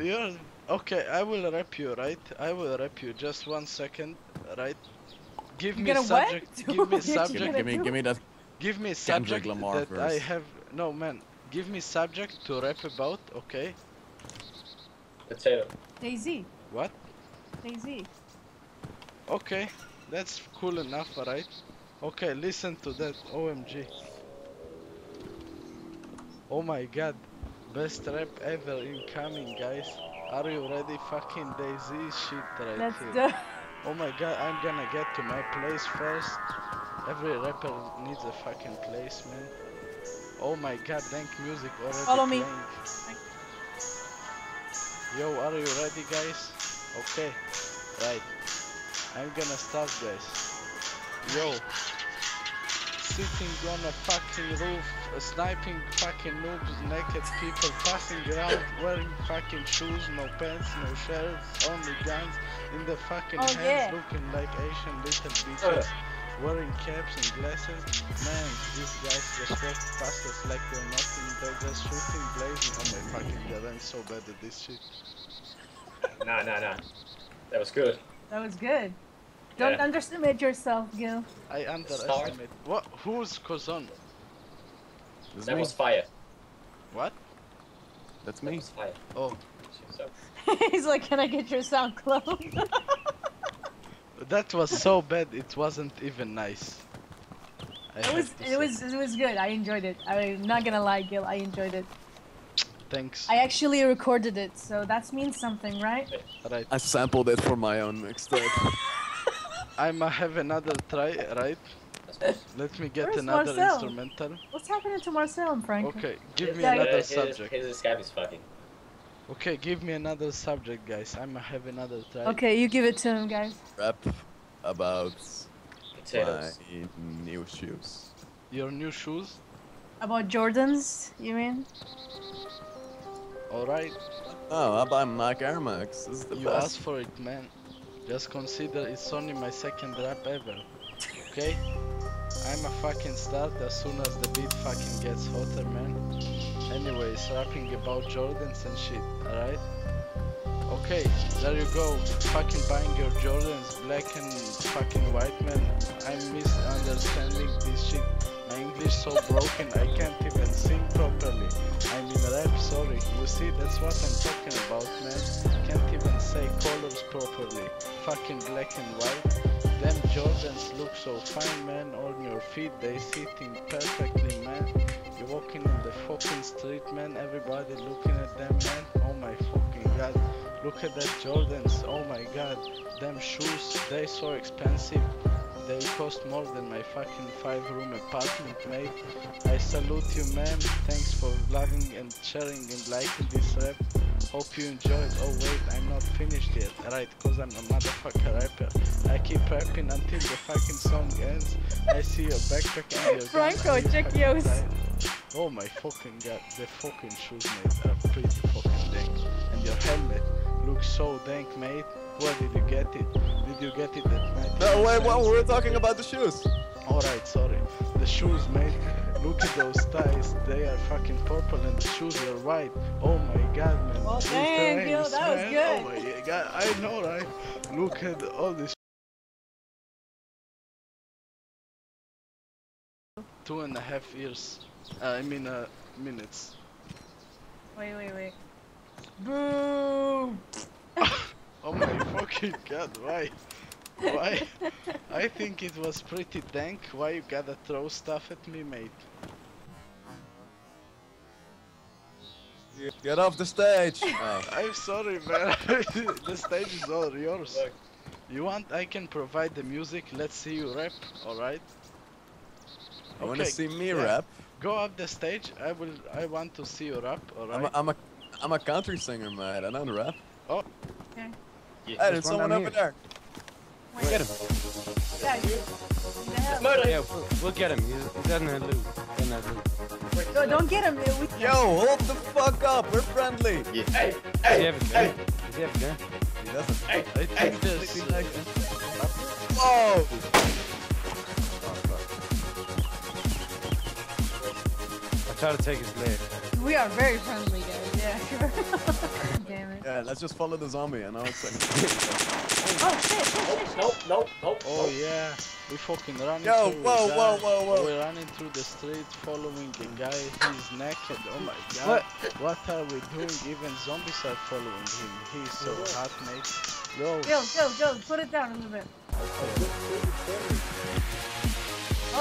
you're okay. I will rap you, right? I will rap you. Just one second, right? Give You me gonna what? subject. Give me What subject. Give me, do? give me that. Give me Kendrick subject Lamar that I verse. have. No man. Give me subject to rap about. Okay. Potato. DayZ. What? DayZ. Okay. That's cool enough, right? Okay, listen to that. OMG. Oh my god. Best rap ever incoming, guys. Are you ready? Fucking DayZ shit right Let's here. do. Oh my god, I'm gonna get to my place first. Every rapper needs a fucking place, man. Oh my god, thank music already Follow me. playing. Yo, are you ready, guys? Okay, right. I'm gonna start, guys. Yo, sitting on a fucking roof, uh, sniping fucking noobs, naked people passing around, wearing fucking shoes, no pants, no shirts, only guns in the fucking Oh, hands, yeah. looking like Asian little bitches. Wearing caps and glasses, man, these guys just walk past us like we're nothing, they're just shooting, blazing. Oh my fucking god, I'm so bad at this shit. Nah, nah, nah. That was good. That was good. Don't Yeah. underestimate yourself, Gil. I underestimate. What? Who's Kozon? That me. was fire. What? That's That me. was fire. Oh, He's like, can I get your sound close? that was so bad. It wasn't even nice. I it was it say. was it was good. I enjoyed it. I'm not gonna lie, Gil. I enjoyed it. Thanks. I actually recorded it, so that means something, right? Right. I sampled it for my own mixtape. I'ma have another try. Right. Let me get Where's another Marcel? instrumental. What's happening to Marcel and Frank? Okay, give me Yeah, another his, subject. His, his Skype is fucking. Okay, give me another subject, guys. I'ma have another try. Okay, you give it to him, guys. Rap about Potatoes. my new shoes. Your new shoes. About Jordans, you mean? All right. Oh, I buy Nike Air Max. This is the You best. asked for it, man. Just consider it's only my second rap ever. Okay? I'm a fucking start as soon as the beat fucking gets hotter, man. Anyways, rapping about Jordans and shit, alright? Okay, there you go. Fucking buying your Jordans, black and fucking white, man. I'm misunderstanding this shit. My English so broken, I can't even sing properly. Rap, sorry. You see, that's what I'm talking about, man. Can't even say colors properly. Fucking black and white. Them Jordans look so fine, man. On your feet, they sitting perfectly, man. You're walking in the fucking street, man. Everybody looking at them, man. Oh my fucking god. Look at that Jordans. Oh my god. Them shoes, they so expensive. They cost more than my fucking five room apartment, mate. I salute you, man. Thanks for loving and sharing and liking this rap. Hope you enjoyed. Oh wait, I'm not finished yet. Right, cause I'm a motherfucker rapper. I keep rapping until the fucking song ends. I see your backpack and your. Franco, check yours. Oh my fucking god, the fucking shoes, mate, are pretty fucking dank. And your helmet looks so dank, mate. Where did you get it? Did you get it at night? No, wait, what? We were talking about the shoes. Alright, sorry. The shoes, mate. Look at those ties. They are fucking purple and the shoes are white. Oh my god, man. Well, These dang, Gil, times, that was good. Oh my god, I know, right? Look at all this. Two and a half years. Uh, I mean, uh, minutes. Wait, wait, wait. Boo! Oh my fucking god, why? Why? I think it was pretty dank. Why you gotta throw stuff at me, mate? Get off the stage. Oh. I'm sorry, man. the stage is all yours. Look. You want? I can provide the music. Let's see you rap. All right. I want to Okay, see me yeah. rap. Go up the stage. I will. I want to see you rap. All I'm a, I'm a, I'm a country singer, man. I don't rap. Oh. Yeah, Hey, There's there's someone over here. there. Get him. Yeah, you. the hell? Murder! Yeah, we'll, we'll get him. He's, he's in that loot. He's in that loot. No, don't get him. We can. Yo, hold the fuck up. We're friendly. Yeah. Hey, Does he hey, have a hey, gun? Does he have a gun? He doesn't. hey, I hey. think there's. Completely like Whoa! I'll try to take his leg. We are very friendly, guys. Yeah, sure. Damn it. Yeah, let's just follow the zombie and now it's like. Oh shit, shit, Nope, shit, nope, nope, nope. Oh yeah, we fucking running Yo, through whoa, the whoa, whoa, whoa. We're running through the street following the guy. He's naked. Oh my god. What? What are we doing? Even zombies are following him. He's so hot, mate. Yo. Yo, yo, yo, put it down a little bit.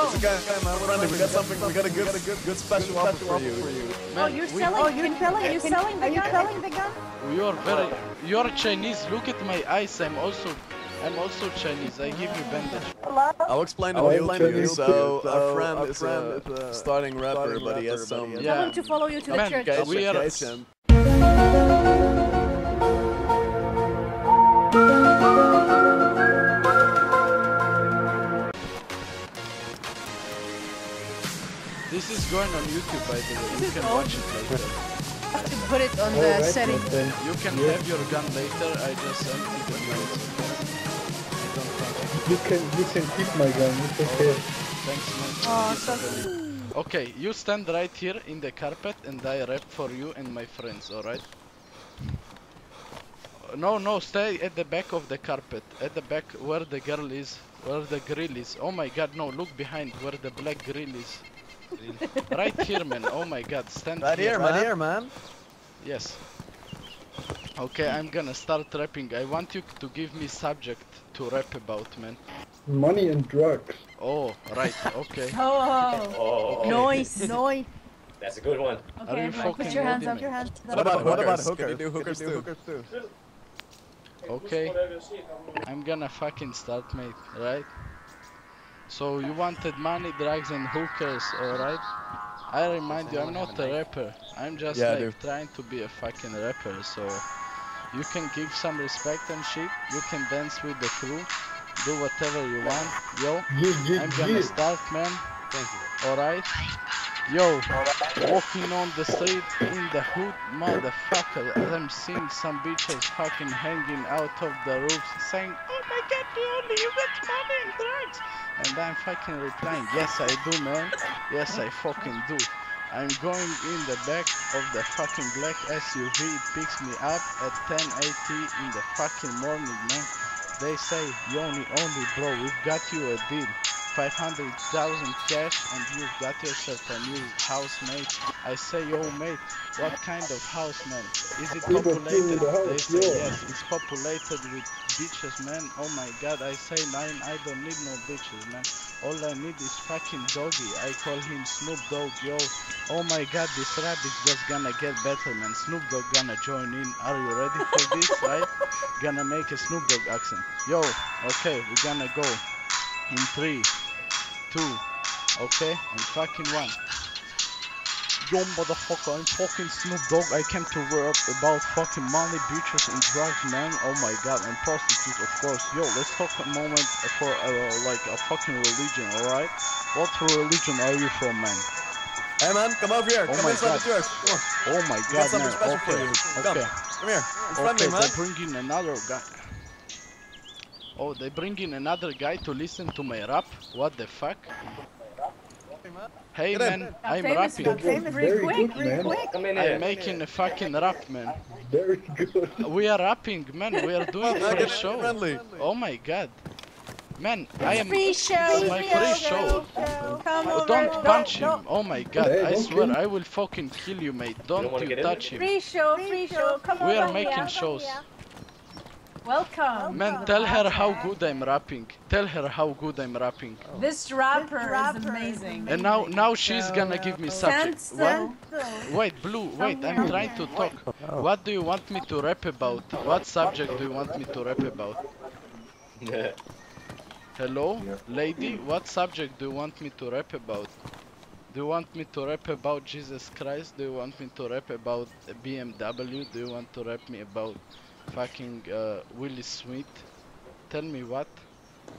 Oh, Okay, okay, man, we're friendly. We got something. We got a good, good, good special offer for you. oh, Man, you're we- selling. Oh, you're selling. Are you selling? Are you selling the gun? You're very. You're Chinese. Look at my eyes. I'm also. I'm also Chinese. I give you bandage. I'll explain the I'll deal to you. the So, deal. Uh, a friend a is friend a is a starting rapper, starting but he has some Yeah. Tell him to follow you to the Man, church. guys, we are- complication. This is going on YouTube, by the way. You can watch it later. have to put it on the Alright, setting. okay. You can Yeah. have your gun later. I just emptied the mags. I don't want it. You can you can keep my gun. It's okay. Thanks, man. Oh, so Okay, you stand right here in the carpet and I rap for you and my friends, alright? No, no, stay at the back of the carpet. At the back where the girl is. Where the grill is. Oh my god, no, look behind where the black grill is. right here, man. Oh my god, stand Right here, man. Right here, man. Yes. Okay, I'm gonna start rapping. I want you to give me subject to rap about, man. Money and drugs. Oh, right, okay. Oh, Oh, okay. noise, noise. That's a good one. Are Okay, you everyone, put your hands up. Your hands What up. about what about hookers? hookers? Can you do hookers too? hookers too. Okay. I'm gonna fucking start, mate, right? So you wanted money, drugs, and hookers, alright? I remind you, I'm not a rapper. I'm just Yeah, like dude. trying to be a fucking rapper. So you can give some respect and shit. You can dance with the crew, do whatever you want. Yo, Yeah, yeah, I'm gonna start, man. Thank you. Alright? Yo, walking on the street in the hood, motherfucker. I'm seeing some bitches fucking hanging out of the roofs saying, You got money and drugs. And I'm fucking replying, Yes, I do, man. Yes, I fucking do. I'm going in the back of the fucking black SUV. It picks me up at 10:80 in the fucking morning, man. They say, Yoni, only bro, we've got you a deal. 500,000 cash and you've got yourself a new house, mate. I say, yo, mate, what kind of house, man? Is it We got two in populated? They say, yes, it's populated with bitches, man. Oh my god, I say, man, I don't need no bitches, man. All I need is fucking doggy. I call him Snoop Dogg, yo. Oh my god, this rap is just gonna get better, man. Snoop Dogg gonna join in. Are you ready for this, right? Gonna make a Snoop Dogg accent. Yo, okay, we're gonna go in three, two, okay, and fucking one. Yo, motherfucker, I'm fucking Snoop Dogg. I came to rap about fucking money, bitches, and drugs, man. Oh my god, and prostitutes, of course. Yo, let's talk a moment for uh, like a fucking religion, alright? What religion are you from, man? Hey, man, come over here. Oh come my inside God. the church. On. Oh my god, man. Okay, you. Come. okay. Come here. It's Okay, friendly, man. they bring in another guy. Oh, they bring in another guy to listen to my rap? What the fuck? Hey man, I'm rapping. Very good, man. quick. Come in I'm making a fucking rap, man. Very good. We are rapping, man. We are doing Come on, for the show. Oh my god. Man, I am. Free show, It's my free show. Come over. Don't punch him. Oh my god, Hey, I swear I will fucking kill you, mate. Don't wanna you touch him. Free show, free show. Come We over are making here. shows. Welcome. Man, tell her how good I'm rapping. Tell her how good I'm rapping. Oh. This rapper is amazing. And now, now she's gonna give me subject. Stand What? Wait, Blue, wait, I'm trying to talk. What do you want me to rap about? What subject do you want me to rap about? Hello, lady, what subject do you want me to rap about? Do you want me to rap about Jesus Christ? Do you want me to rap about BMW? Do you want to rap me about fucking uh, Willie Smith? Tell me what?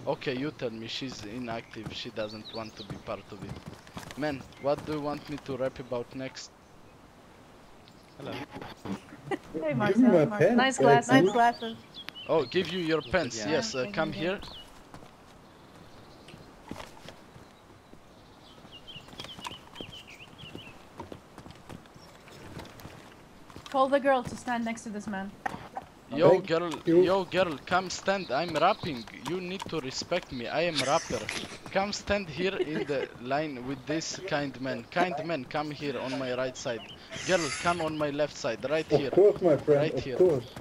Okay, you tell me. She's inactive. She doesn't want to be part of it. Man, what do you want me to rap about next? Hello. Hey, Give me my Marcel. pen. Nice back, glasses. Nice glasses. Oh, give you your pants. Yeah. Yes, uh, come here. Call the girl to stand next to this man. Yo Thank girl, you. yo girl, come stand. I'm rapping. You need to respect me. I am rapper. Come stand here in the line with this kind man. Kind man, come here on my right side. Girl, come on my left side, right Of here. course, my friend. Right of here. course.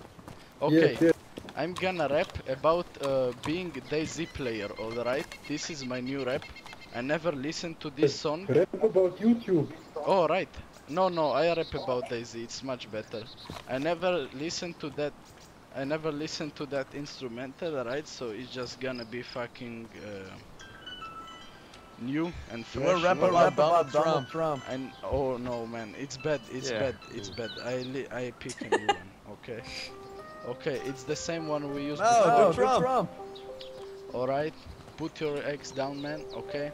Okay, Yes, yes. I'm gonna rap about uh, being DayZ player. Alright, this is my new rap. I never listened to this song. Rap about YouTube. Oh right. No, no, I rap about DayZ. It's much better. I never listened to that. I never listened to that instrumental, right? So it's just gonna be fucking uh, new and fresh. We're rap you know? about Donald Trump. Trump. And oh no, man, it's bad. It's Yeah, bad. It's bad. I li- I pick a new one. Okay. Okay, it's the same one we used No, before. do Trump. Trump. Alright, put your eggs down, man, okay?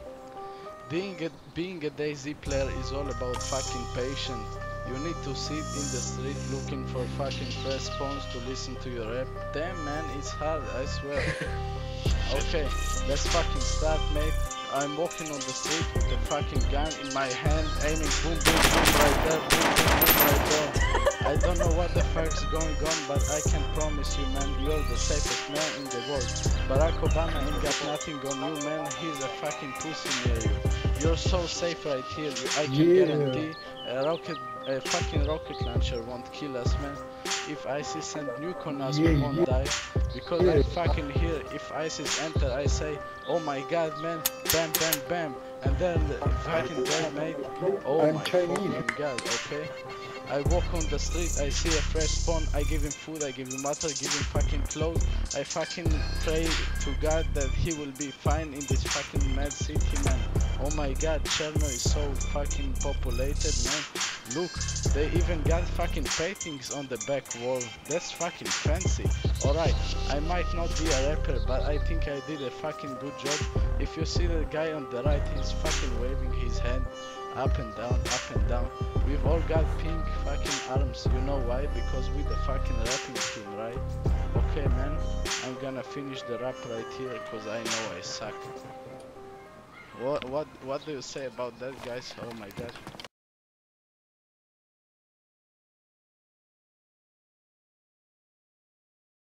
Being a, being a DayZ player is all about fucking patience. You need to sit in the street looking for fucking response to listen to your rap. Damn, man, it's hard, I swear. okay, let's fucking start, mate. I'm walking on the street with a fucking gun in my hand, aiming boom, boom, boom right there, boom, boom, boom right there. I don't know what the fuck's going on, but I can promise you, man, you're the safest man in the world. Barack Obama ain't got nothing on you, man. He's a fucking pussy near you. You're so safe right here. I can Yeah. guarantee a rocket, a fucking rocket launcher won't kill us, man. If ISIS send nuke on us, we Yeah, won't yeah. die. Because Yeah. I'm fucking hear, If ISIS enter, I say, oh my god, man, bam, bam, bam. And then the fucking dead, mate. Oh I'm my Chinese. fucking god, okay? I walk on the street, I see a fresh spawn, I give him food, I give him water, give him fucking clothes. I fucking pray to God that he will be fine in this fucking mad city, man. Oh my god, Cherno is so fucking populated, man. Look, they even got fucking paintings on the back wall. That's fucking fancy. Alright, I might not be a rapper, but I think I did a fucking good job. If you see the guy on the right, he's fucking waving his hand up and down, up and down. We've all got pink fucking arms. You know why? Because we the fucking rapping team, right? Okay, man. I'm gonna finish the rap right here because I know I suck. What what what do you say about that, guys? Oh my god.